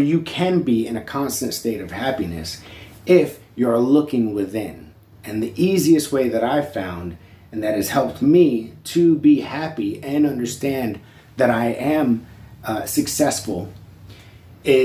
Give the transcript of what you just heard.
you can be in a constant state of happiness if you're looking within. And the easiest way that I've found and that has helped me to be happy and understand that I am uh, successful